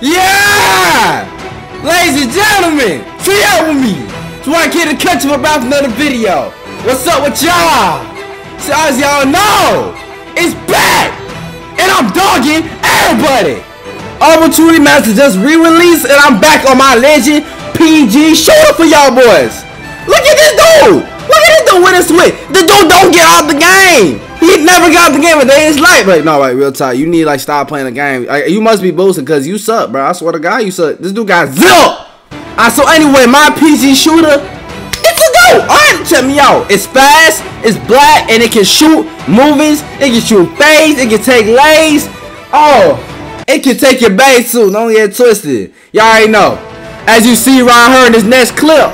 Yeah! Ladies and gentlemen, up with me. It's one kid to catch him about another video. What's up with y'all? So as y'all know, it's back! And I'm dogging everybody! Opportunity Master just re-released and I'm back on my legend PG shooter for y'all boys. Look at this dude! Look at this with a switch. The dude don't get out the game. He never got the game a day in his life. Like, no, like, real talk. You need, like, stop playing the game. Like, you must be boosting because you suck, bro. I swear to God, you suck. This dude got zero. Alright, so anyway, my PG shooter, it's a go. Alright, check me out. It's fast, it's black, and it can shoot movies. It can shoot fades. It can take lays. Oh, it can take your base too. Don't get twisted. Y'all already know. As you see right here in this next clip,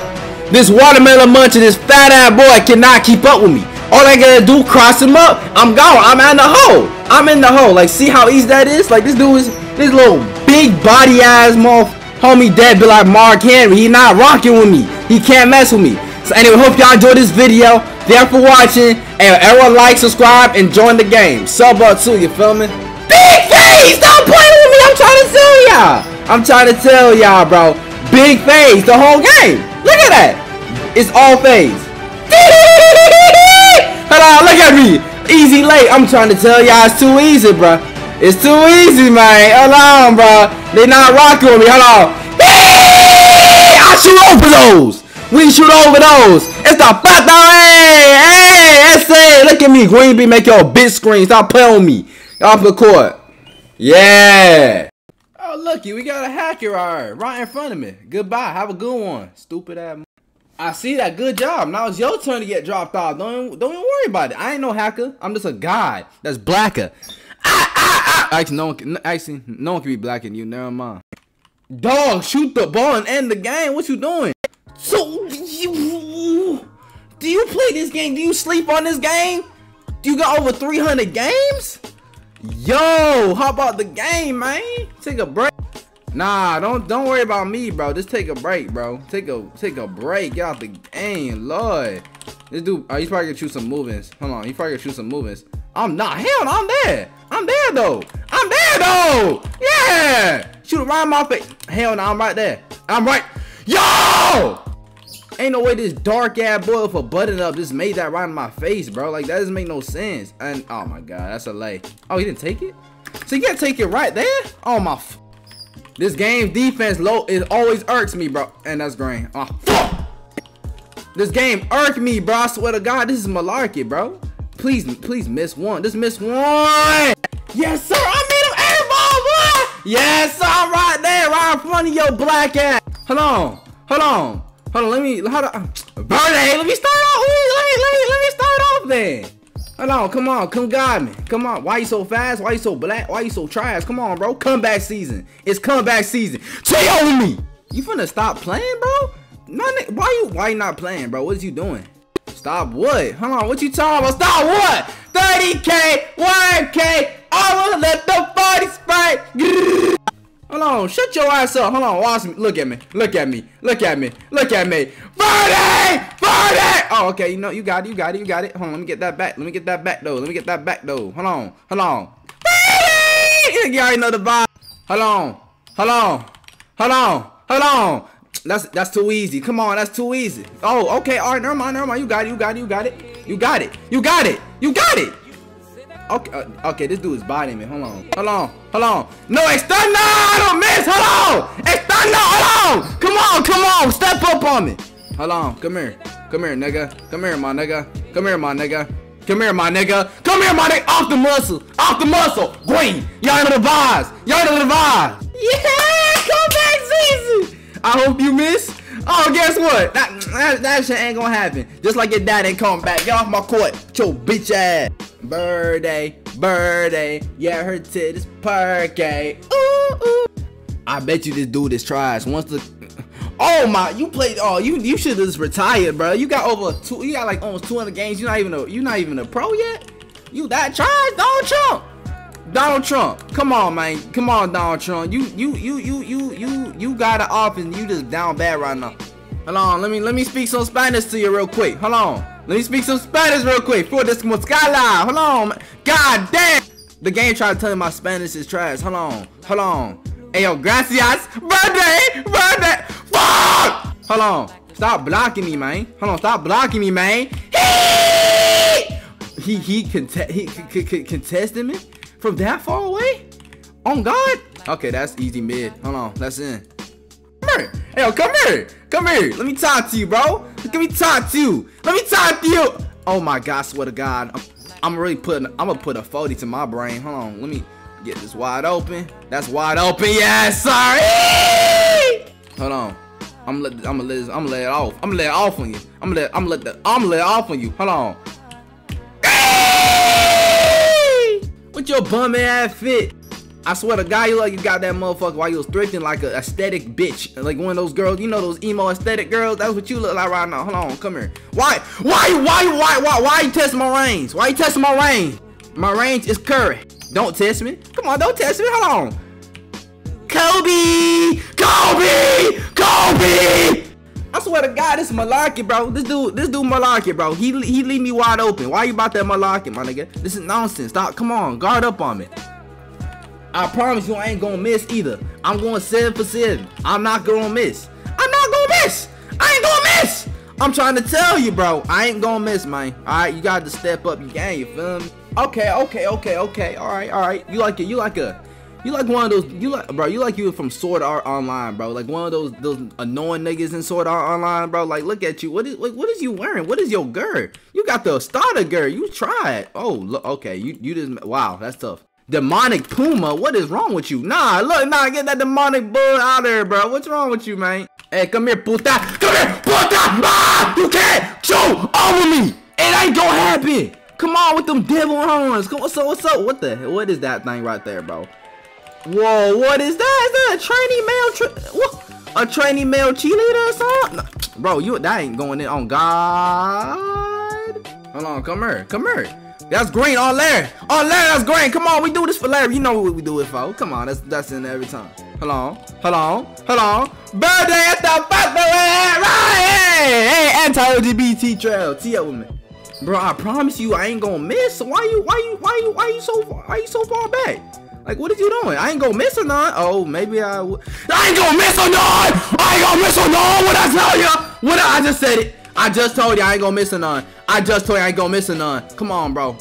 this watermelon munching, this fat ass boy cannot keep up with me. All I gotta do, cross him up. I'm gone. I'm in the hole. I'm in the hole. Like, see how easy that is? Like, this dude is this little big body ass mother homie dead be like Mark Henry. He not rocking with me. He can't mess with me. So anyway, hope y'all enjoyed this video. Thanks for watching. And everyone like, subscribe, and join the game. Sub up too, you feel me? Big face! Stop playing with me! I'm trying to tell y'all. I'm trying to tell y'all, bro. Big face the whole game. Look at that. It's all phase. Hold on, look at me. Easy late. I'm trying to tell y'all it's too easy, bro. It's too easy, man. Hold on, bro. They not rocking with me. Hold on. I shoot over those. We shoot over those. It's the pata. Hey, hey, that's. Look at me. Green B make your big screen. Stop playing with me. Off the court. Yeah. Oh, looky. We got a hacker right in front of me. Goodbye. Have a good one. Stupid ass. I see that. Good job. Now it's your turn to get dropped off. Don't don't even worry about it. I ain't no hacker. I'm just a guy that's blacker. Ah, ah, ah. Actually, no one can, actually no one can be blacker than you. Never mind. Dog, shoot the ball and end the game. What you doing? So you do you play this game? Do you sleep on this game? Do you got over 300 games? Yo, how about the game, man? Take a break. Nah, don't don't worry about me, bro. Just take a break, bro. Take a take a break. Get out the game, Lord. This dude, oh, he's probably gonna choose some movements. Hold on, he's probably gonna choose some movements. I'm not. Hell, I'm there. I'm there though. I'm there though. Yeah. Shoot it right in my face. Hell, no, I'm right there. I'm right. Yo. Ain't no way this dark ass boy with a button up just made that right in my face, bro. Like that doesn't make no sense. And oh my god, that's a lay. Oh, he didn't take it. So you gotta take it right there. Oh my. This game defense low it always irks me, bro. And that's green. Oh, fuck. This game irk me, bro. I swear to God, this is malarkey, bro. Please, please miss one. Just miss one. Yes, sir. I made him airball, boy. Yes, sir. I'm right there, right in front of your black ass. Hold on. Hold on. Hold on. Let me. Hold on. Birthday. Let me start off. Let me, let me, let me start off then. Hold on, come on, come guide me. Come on, why you so fast? Why you so black? Why you so trash? Come on, bro. Comeback season. It's comeback season. Stay over me. You finna stop playing, bro? None. Why you? Why you not playing, bro? What is you doing? Stop what? Hold on, what you talking about? Stop what? 30k, 1k. I will let the party spray. Hold on, shut your ass up. Hold on, watch me. Look at me. Look at me. Look at me. Look at me. 40! 40! Oh, okay. You know, you got it. You got it. You got it. Hold on, let me get that back. Let me get that back, though. Let me get that back, though. Hold on. Hold on. 30! You already know the vibe. Hold on. Hold on. Hold on. Hold on. That's that's too easy. Come on, that's too easy. Oh, okay. All right, never mind. Never mind. You got it. You got it. You got it. You got it. You got it. You got it. Okay, uh, okay, this dude is biting me. Hold on, hold on, hold on. No, extend, no, I don't miss. Hold on, extend, no, hold on. Come on, come on, step up on me. Hold on, come here, come here, nigga. Come here, my nigga. Come here, my nigga. Come here, my nigga. Come here, my nigga. Off the muscle, off the muscle. Green, y'all know the vibes. Y'all know the vibes. Yeah, come back, season. I hope you miss. Oh, guess what? That, that, that shit ain't gonna happen. Just like your dad ain't coming back. Get off my court. Your bitch ass. Birthday, birthday. Yeah, her titties perky. Ooh, ooh. I bet you this dude is trash. Once the Oh my, you played. Oh, you you should have just retired, bro. You got over two. You got like almost 200 games. You're not even a. You're not even a pro yet. You that trash, Donald Trump. Donald Trump. Come on, man. Come on, Donald Trump. You you you you you you you got it off and you just down bad right now. Hold on, let me let me speak some Spanish to you real quick. Hold on. Let me speak some Spanish real quick for this Moscala. Hold on. God damn. The game tried to tell me my Spanish is trash. Hold on. Hold on. Hey, yo, gracias. Birthday, birthday. Fuck! Hold on. Stop blocking me, man. Hold on, stop blocking me, man. He he contest he contested me from that far away. On God. Okay, that's easy mid. Hold on, that's in. Come here. Hey, yo, come here. Come here. Let me talk to you, bro. Let me talk to you. Let me talk to you. Oh my God, swear to God. I'm, I'm really putting, I'm gonna put a 40 to my brain. Hold on, let me get this wide open. That's wide open. Yes, sorry. Hold on. I'm let, I'm gonna let, I'm gonna let it off. I'm gonna let it off on you. I'm gonna let, I'm gonna let the, I'm gonna let it off on you. Hold on. What your bum ass fit? I swear to God, you like you got that motherfucker while you was thrifting like a aesthetic bitch. Like one of those girls, you know those emo aesthetic girls? That's what you look like right now. Hold on, come here. Why? Why? Why? Why? Why? Why you testing my range? Why you testing my range? My range is Curry. Don't test me. Come on, don't test me. Hold on. Kobe! Kobe! Kobe! I swear to God, this is malarkey, bro. This dude, this dude malarkey, bro. He he leave me wide open. Why you about that malarkey, my nigga? This is nonsense. Stop. Come on, guard up on me. I promise you I ain't gonna miss either. I'm going 7 for 7. I'm not gonna miss. I'm not gonna miss. I ain't gonna miss. I'm trying to tell you, bro. I ain't gonna miss, man. Alright, you got to step up your game, you feel me? Okay, okay, okay, okay. Alright, alright. You like it. You like a you like one of those you like bro, you like you from Sword Art Online, bro. Like one of those those annoying niggas in Sword Art Online, bro. Like look at you. What is what, what is you wearing? What is your girl? You got the starter girl. You tried. Oh, look, okay. You you just wow, that's tough. Demonic Puma, what is wrong with you? Nah, look, nah, get that demonic bull out there, bro. What's wrong with you, man? Hey, come here, puta. Come here, puta. Ah, you can't show over me. It ain't gonna happen. Come on with them devil horns. Come, what's up? What's up? What the? Hell? What is that thing right there, bro? Whoa, what is that? Is that a trainee male? Tra what? A trainee male cheerleader or something? Bro, you that ain't going in on God. Hold on, come here, come here. That's green on Larry. On Larry, that's green. Come on, we do this for Larry. You know what we do it for. Come on, that's that's in every time. Hold on, hold on, hold on. Birthday at the birthday right? Hey, hey, anti-LGBT trail. Tee up with me. Bro, I promise you, I ain't gonna miss. Why you, why you, why you, why you so far, why you so far back? Like, what is you doing? I ain't gonna miss or not. Oh, maybe I. I ain't gonna miss or not. I ain't gonna miss or not. What I tell you? What I, just said it. I just told you I ain't gonna miss a none. I just told you I ain't gonna miss a none. Come on, bro.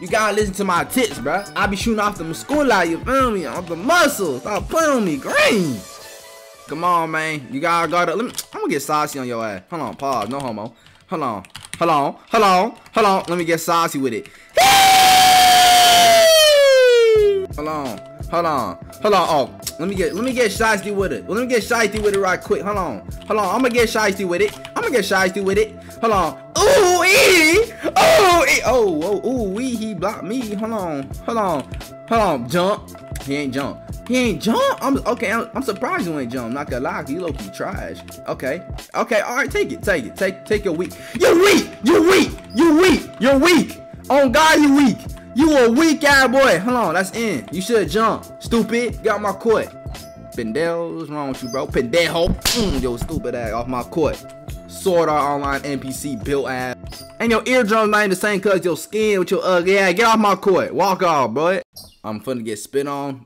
You gotta listen to my tits, bro. I be shooting off the muscula, you feel me? Off the muscles. Stop playing on me, green. Come on, man. You gotta gotta. Let me. I'm gonna get saucy on your ass. Hold on, pause. No homo. Hold on. Hold on. Hold on. Hold on. Let me get saucy with it. Hold on. Hold on. Hold on. Oh, let me get let me get shiesty with it. Well, let me get shiesty with it right quick. Hold on. Hold on. I'm gonna get shiesty with it. I'm gonna get shiesty with it. Hold on. Ooh ee. Ooh ee. Oh, oh, ooh wee. He blocked me. Hold on. Hold on. Hold on. Jump. He ain't jump. He ain't jump. I'm okay. I'm, I'm surprised you ain't jump. Not gonna lie, you low key trash. Okay. Okay. All right. Take it. Take it. Take take your weak. You're weak. You're weak. You're weak. You're weak. On God, you weak. You a weak ass boy. Hold on, that's in. You should jump. Stupid. Got my court. Pendejo, what's wrong with you, bro? Pendejo. Mm, yo, stupid ass off my court. Sword Art Online NPC built ass. And your eardrums not even the same as your skin with your ugly ass. Get off my court. Walk off, bro. I'm finna get spit on.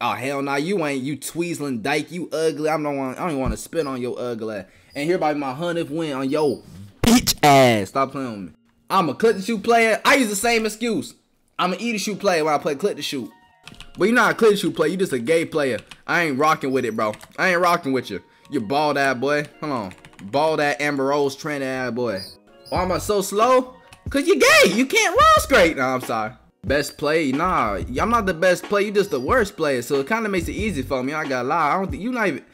Oh hell nah, you ain't you tweezling dyke, you ugly. I'm not want I don't even want to spit on your ugly ass. And here by my hundredth win on your bitch ass. Stop playing with me. I'm a clip the shoot player. I use the same excuse. I'm an eat a shoot player when I play clip to shoot. But you're not a clip to shoot player, you just a gay player. I ain't rocking with it, bro. I ain't rocking with you. You bald ass boy. Hold on. Bald ass Amber Rose trend ass boy. Why am I so slow? Cause you're gay. You can't run straight. No, I'm sorry. Best play? Nah, I'm not the best player. You just the worst player. So it kind of makes it easy for me. I gotta lie. I don't think you not even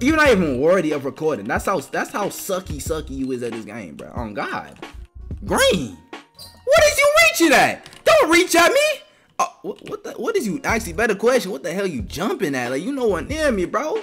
you're not even worthy of recording. That's how that's how sucky sucky you is at this game, bro. On God. Green. What is you reaching at? Don't reach at me. Uh, what, what the? What is you? Actually, better question. What the hell you jumping at? Like you know what near me, bro.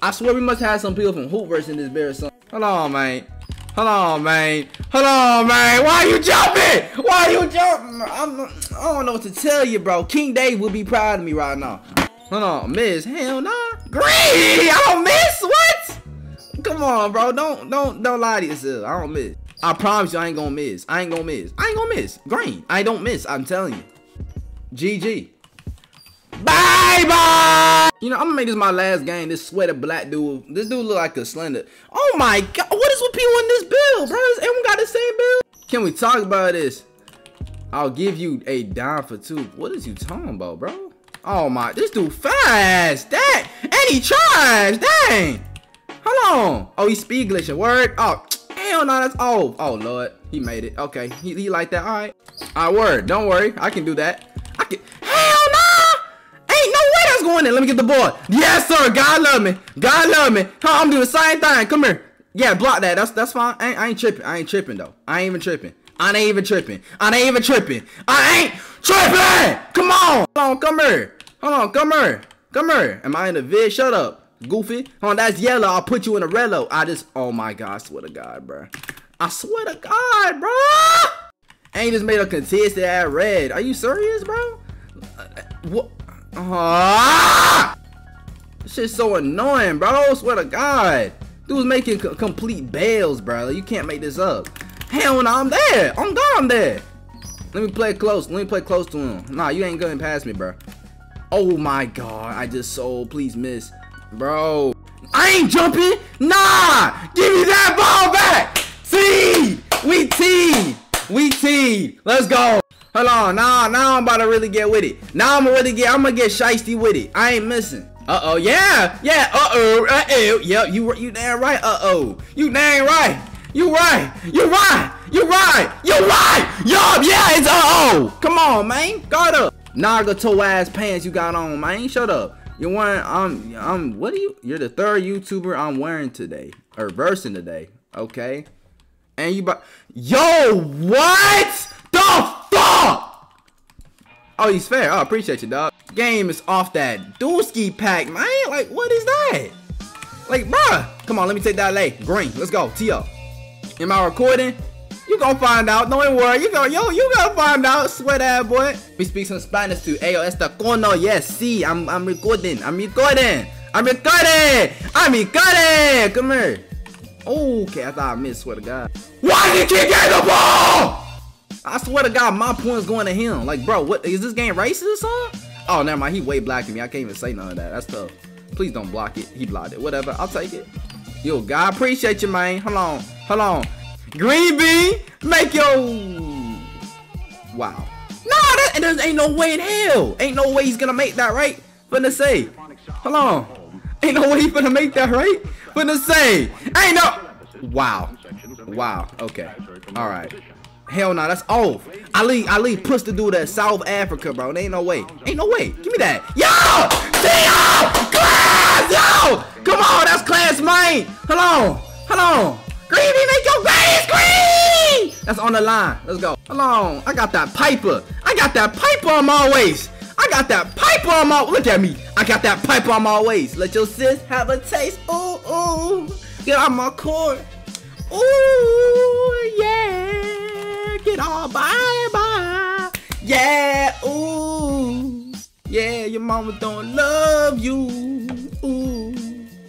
I swear we must have some people from Hoopverse in this bear song. Hold on, man. Hold on, man. Hold on, man. Why are you jumping? Why are you jumping? I'm, I don't know what to tell you, bro. King Dave would be proud of me right now. Hold on, miss. Hell nah. Green. I don't miss. What? Come on, bro. Don't don't don't lie to yourself. I don't miss. I promise you I ain't gonna miss. I ain't gonna miss. I ain't gonna miss. Green. I don't miss. I'm telling you. GG. Bye bye. You know, I'm gonna make this my last game. This sweater black dude. This dude look like a slender. Oh my god, what is with people in this build, bro? Everyone got the same build? Can we talk about this? I'll give you a dime for two. What is you talking about, bro? Oh my, this dude fast. That, And he tries. Dang. Hold on. Oh, he's speed glitching. Word. Oh, hell no. That's oh. Oh, Lord. He made it. Okay. He, he like that. All right. All right, word. Don't worry. I can do that. I can. Hell no. Ain't no way that's going in. Let me get the ball. Yes, sir. God love me. God love me. Huh, I'm doing the same thing. Come here. Yeah, block that. That's that's fine. I ain't, I ain't tripping. I ain't tripping, though. I ain't even tripping. I ain't even tripping. I ain't even tripping. I ain't tripping. Come on. Come on. Come here. Hold on. Come here. Come here. Am I in the vid? Shut up. Goofy. Hold on. That's yellow. I'll put you in a rello. I just. Oh my God. I swear to God, bro. I swear to God, bro. Ain't just made a contested at red. Are you serious, bro? Uh, what? Ah! This shit's so annoying, bro. I swear to God. Dude's making complete bails, bro. You can't make this up. Hell no, I'm there. I'm gone, there. Let me play close. Let me play close to him. Nah, you ain't going past me, bro. Oh my god, I just sold. Please miss. Bro. I ain't jumping. Nah. Give me that ball back. T. We T. We T. Let's go. Hold on. Now, now I'm about to really get with it. Now I'm gonna really get, I'm gonna get shisty with it. I ain't missing. Uh-oh. Yeah. Yeah. Uh-oh. Uh-oh. Yep. You, you damn right. Uh-oh. You damn right. You right. You right. You right. You right. Yup. Yeah. It's uh oh. Come on, man. Guard up. Naga Nagato ass pants you got on, man. Shut up. You're wearing. I'm. Um, I'm. Um, what are you? You're the third YouTuber I'm wearing today or versing today. Okay. And you. Yo. What the fuck? Oh, he's fair. Oh, I appreciate you, dog. Game is off that Dooski pack, man. Like, what is that? Like, bruh. Come on, let me take that lay. Green. Let's go. T.O. Am I recording? You gonna find out. Don't worry. You go, yo, you gonna find out. Sweat that boy. We speak some Spanish too. Ayo, esta cono. Yes, see, I'm, I'm recording. I'm recording. I'm recording. I'm recording. Come here. Okay, I thought I missed. Swear to God. Why did he get the ball? I swear to God, my point's going to him. Like, bro, what is this game racist or Oh, never mind. He way than me. I can't even say none of that. That's tough. Please don't block it. He blocked it. Whatever. I'll take it. Yo, God appreciate you, man. Hold on. Hold on. Green bean, make your wow. Nah, that there ain't no way in hell. Ain't no way he's gonna make that right. Finna say. Hold on. Ain't no way he's gonna make that right. Finna say. Ain't no. Wow. Wow. Okay. All right. Hell no, nah, that's off. Ali, Ali pushed the dude at South Africa, bro. There ain't no way. Ain't no way. Give me that. Yo! Theo! Class! Yo! Come on, that's class, on, hold on. Greeny, make your greatest green! That's on the line. Let's go. Hold on. I got that piper. I got that piper on my waist. I got that piper on my... Look at me. I got that piper on my waist. Let your sis have a taste. Ooh, ooh. Get on my court. Ooh, yeah. Get on bye, bye. Yeah, ooh. Yeah, your mama don't love you. Ooh.